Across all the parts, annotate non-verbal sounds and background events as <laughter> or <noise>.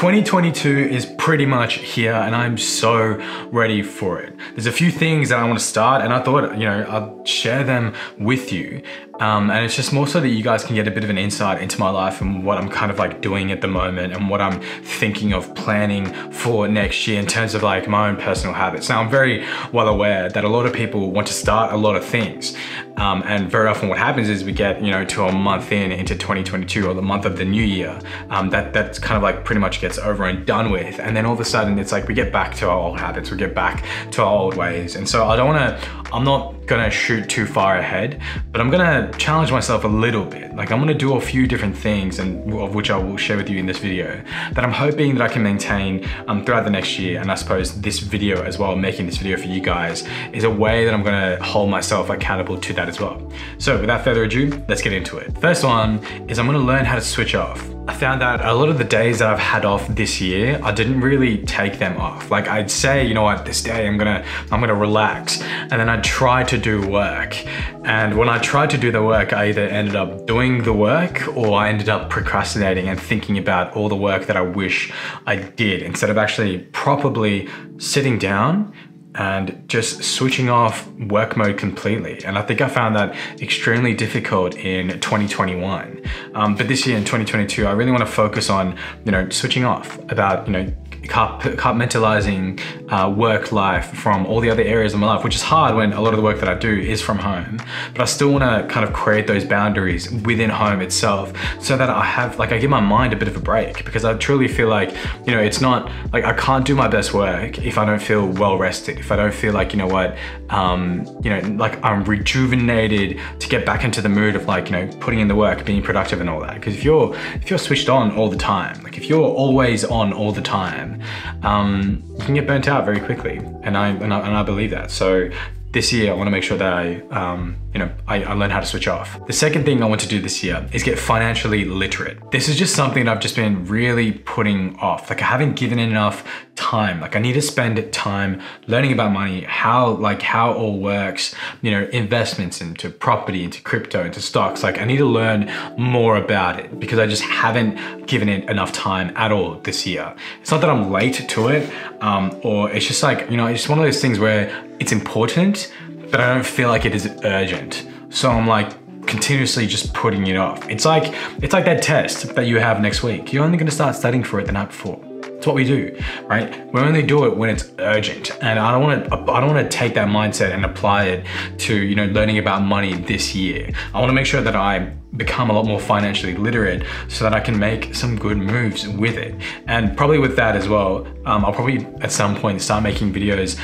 2022 is pretty much here and I'm so ready for it. There's a few things that I want to start and I thought, you know, I'll share them with you. Um, and it's just more so that you guys can get a bit of an insight into my life and what I'm kind of like doing at the moment and what I'm thinking of planning for next year in terms of like my own personal habits. Now, I'm very well aware that a lot of people want to start a lot of things. Um, and very often what happens is we get, you know, to a month in into 2022 or the month of the new year, um, that that's kind of like pretty much gets over and done with. And then all of a sudden it's like we get back to our old habits, we get back to our old ways. And so I don't wanna, I'm not gonna shoot too far ahead, but I'm gonna challenge myself a little bit. Like I'm gonna do a few different things and of which I will share with you in this video that I'm hoping that I can maintain um, throughout the next year. And I suppose this video as well, making this video for you guys is a way that I'm gonna hold myself accountable to that as well. So without further ado, let's get into it. First one is I'm gonna learn how to switch off. I found that a lot of the days that I've had off this year, I didn't really take them off. Like I'd say, you know what, this day I'm gonna, I'm gonna relax. And then I'd try to do work. And when I tried to do the work, I either ended up doing the work or I ended up procrastinating and thinking about all the work that I wish I did instead of actually properly sitting down and just switching off work mode completely. And I think I found that extremely difficult in 2021. Um, but this year in 2022, I really want to focus on, you know, switching off about, you know, compartmentalizing uh, work life from all the other areas of my life, which is hard when a lot of the work that I do is from home. But I still want to kind of create those boundaries within home itself so that I have, like, I give my mind a bit of a break because I truly feel like, you know, it's not like I can't do my best work if I don't feel well rested, if I don't feel like, you know what, um, you know, like I'm rejuvenated to get back into the mood of like, you know, putting in the work, being productive and all that. Because if you're, if you're switched on all the time, like if you're always on all the time, um, you can get burnt out very quickly. And I, and I, and I believe that. So this year I want to make sure that I, um, you know, I, I, learn how to switch off. The second thing I want to do this year is get financially literate. This is just something that I've just been really putting off. Like I haven't given enough time. Like I need to spend time learning about money, how like how it all works, you know, investments into property, into crypto, into stocks. Like I need to learn more about it because I just haven't given it enough time at all this year. It's not that I'm late to it, um, or it's just like, you know, it's one of those things where it's important, but I don't feel like it is urgent. So I'm like continuously just putting it off. It's like it's like that test that you have next week. You're only gonna start studying for it the night before. It's what we do, right? We only do it when it's urgent. And I don't want to I don't want to take that mindset and apply it to, you know, learning about money this year. I want to make sure that I become a lot more financially literate so that I can make some good moves with it. And probably with that as well, um, I'll probably at some point start making videos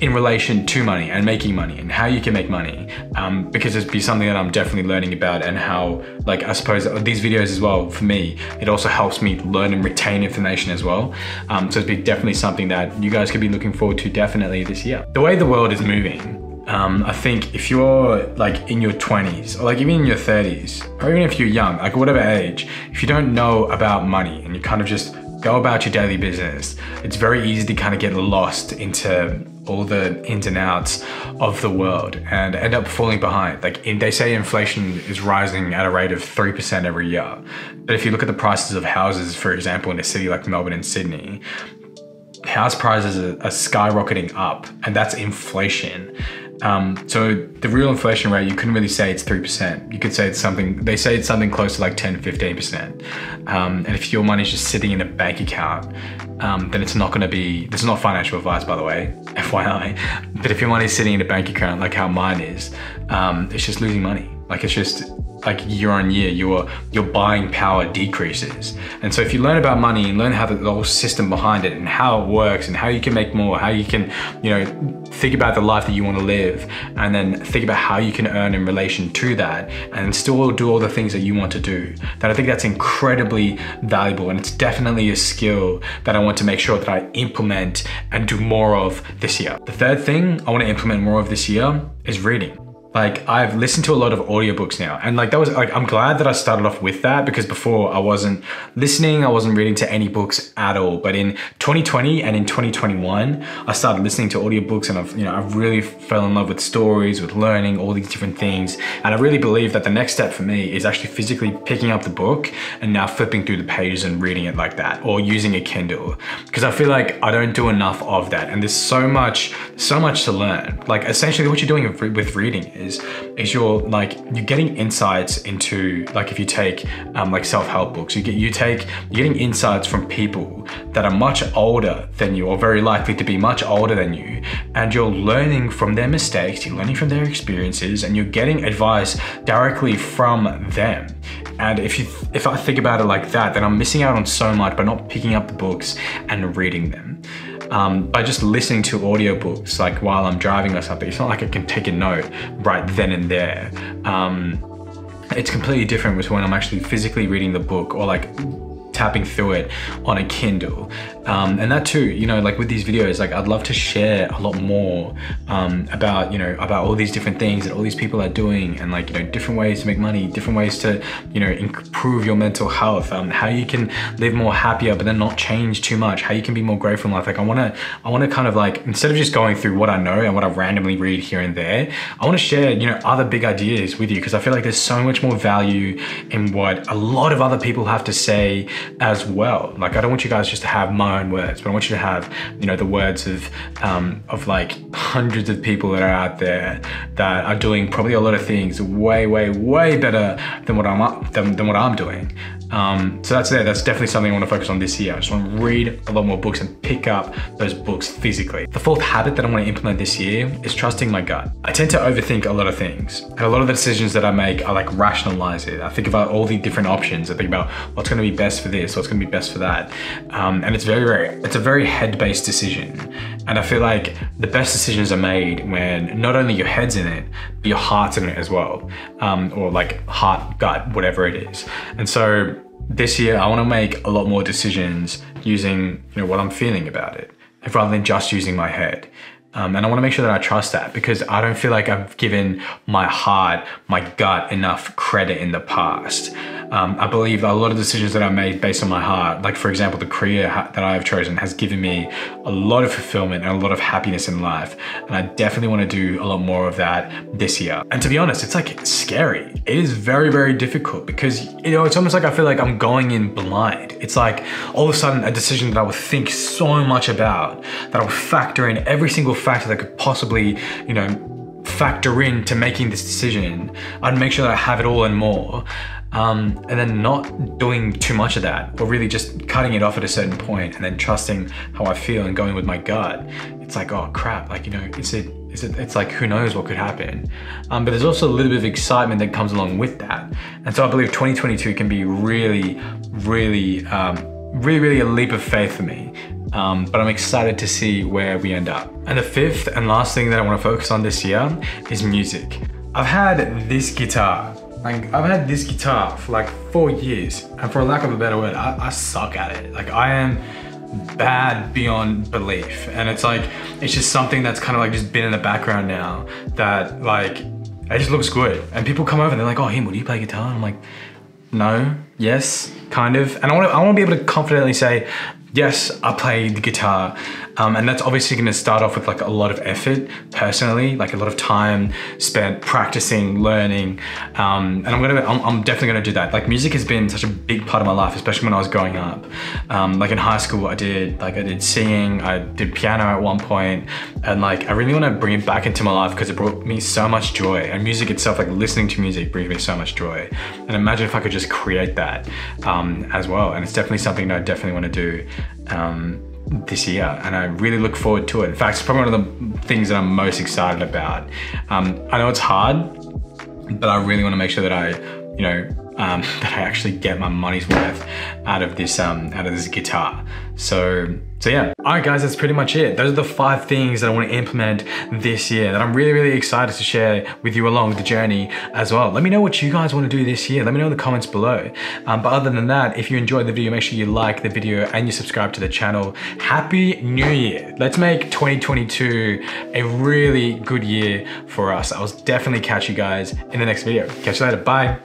in relation to money and making money and how you can make money um, because it'd be something that I'm definitely learning about and how like I suppose these videos as well for me it also helps me learn and retain information as well. Um, so it's be definitely something that you guys could be looking forward to definitely this year. The way the world is moving um, I think if you're like in your 20s or like even in your 30s or even if you're young like whatever age if you don't know about money and you kind of just go about your daily business it's very easy to kind of get lost into all the ins and outs of the world and end up falling behind. Like in, they say inflation is rising at a rate of 3% every year. But if you look at the prices of houses, for example, in a city like Melbourne and Sydney, house prices are, are skyrocketing up and that's inflation. Um, so the real inflation rate, you couldn't really say it's 3%. You could say it's something, they say it's something close to like 10, 15%. Um, and if your money's just sitting in a bank account, um, then it's not gonna be, this is not financial advice by the way, <laughs> FYI. But if your money's sitting in a bank account like how mine is, um, it's just losing money. Like it's just, like year on year, your your buying power decreases. And so if you learn about money and learn how the, the, whole system behind it and how it works and how you can make more, how you can, you know, think about the life that you want to live and then think about how you can earn in relation to that and still do all the things that you want to do. That I think that's incredibly valuable and it's definitely a skill that I want to make sure that I implement and do more of this year. The third thing I want to implement more of this year is reading. Like I've listened to a lot of audiobooks now and like that was like I'm glad that I started off with that because before I wasn't listening I wasn't reading to any books at all. But in 2020 and in 2021 I started listening to audiobooks and I've you know I've really fell in love with stories with learning all these different things. And I really believe that the next step for me is actually physically picking up the book and now flipping through the pages and reading it like that or using a Kindle. Because I feel like I don't do enough of that and there's so much so much to learn. Like essentially what you're doing with reading is is you're like you're getting insights into like if you take um, like self-help books you get you take you're getting insights from people that are much older than you or very likely to be much older than you and you're learning from their mistakes you're learning from their experiences and you're getting advice directly from them. And if you if I think about it like that then I'm missing out on so much by not picking up the books and reading them um, by just listening to audiobooks like while I'm driving or something. It's not like I can take a note right then and there. Um, it's completely different with when I'm actually physically reading the book or like tapping through it on a Kindle. Um, and that too, you know, like with these videos, like I'd love to share a lot more um, about, you know, about all these different things that all these people are doing and like, you know, different ways to make money, different ways to, you know, improve your mental health, um, how you can live more happier, but then not change too much, how you can be more grateful in life. Like I want to, I want to kind of like, instead of just going through what I know and what I randomly read here and there, I want to share, you know, other big ideas with you because I feel like there's so much more value in what a lot of other people have to say as well. Like I don't want you guys just to have my own words, but I want you to have, you know, the words of um, of like hundreds of people that are out there that are doing probably a lot of things way, way, way better than what I'm than, than what I'm doing. Um, so that's there. That's definitely something I want to focus on this year. I just want to read a lot more books and pick up those books physically. The fourth habit that I want to implement this year is trusting my gut. I tend to overthink a lot of things, and a lot of the decisions that I make, I like rationalize it. I think about all the different options. I think about what's going to be best for this, what's going to be best for that, um, and it's very, very, it's a very head-based decision. And I feel like the best decisions are made when not only your head's in it, but your heart's in it as well, um, or like heart, gut, whatever it is. And so this year I want to make a lot more decisions using you know what I'm feeling about it rather than just using my head. Um, and I want to make sure that I trust that because I don't feel like I've given my heart, my gut enough credit in the past. Um, I believe a lot of decisions that I made based on my heart, like for example, the career that I have chosen has given me a lot of fulfillment and a lot of happiness in life. And I definitely want to do a lot more of that this year. And to be honest, it's like scary. It is very, very difficult because, you know, it's almost like I feel like I'm going in blind. It's like all of a sudden a decision that I would think so much about, that I would factor in every single factor that could possibly, you know, factor into making this decision. I'd make sure that I have it all and more um, and then not doing too much of that or really just cutting it off at a certain point and then trusting how I feel and going with my gut. It's like, oh crap, like, you know, it's it, it's, it, it's like, who knows what could happen. Um, but there's also a little bit of excitement that comes along with that. And so I believe 2022 can be really, really, um, really, really a leap of faith for me. Um, but I'm excited to see where we end up. And the fifth and last thing that I want to focus on this year is music. I've had this guitar like I've had this guitar for like four years, and for lack of a better word, I, I suck at it. Like I am bad beyond belief, and it's like it's just something that's kind of like just been in the background now. That like it just looks good, and people come over and they're like, "Oh, him, do you play guitar?" And I'm like, "No, yes, kind of." And I want to I want to be able to confidently say, yes, I play the guitar, um, and that's obviously going to start off with like a lot of effort personally, like a lot of time spent practicing, learning, um, and I'm gonna, I'm, I'm, definitely gonna do that. Like music has been such a big part of my life, especially when I was growing up. Um, like in high school, I did like I did singing, I did piano at one point, and like I really want to bring it back into my life because it brought me so much joy. And music itself, like listening to music, brings me so much joy. And imagine if I could just create that um, as well. And it's definitely something that I definitely want to do um, this year and I really look forward to it. In fact, it's probably one of the things that I'm most excited about. Um, I know it's hard, but I really want to make sure that I, you know, um, <laughs> that I actually get my money's worth out of this um, out of this guitar. So So yeah, all right guys, that's pretty much it. Those are the five things that I want to implement this year that I'm really, really excited to share with you along the journey as well. Let me know what you guys want to do this year. Let me know in the comments below. Um, but other than that, if you enjoyed the video, make sure you like the video and you subscribe to the channel. Happy New Year. Let's make 2022 a really good year for us. I will definitely catch you guys in the next video. Catch you later. Bye.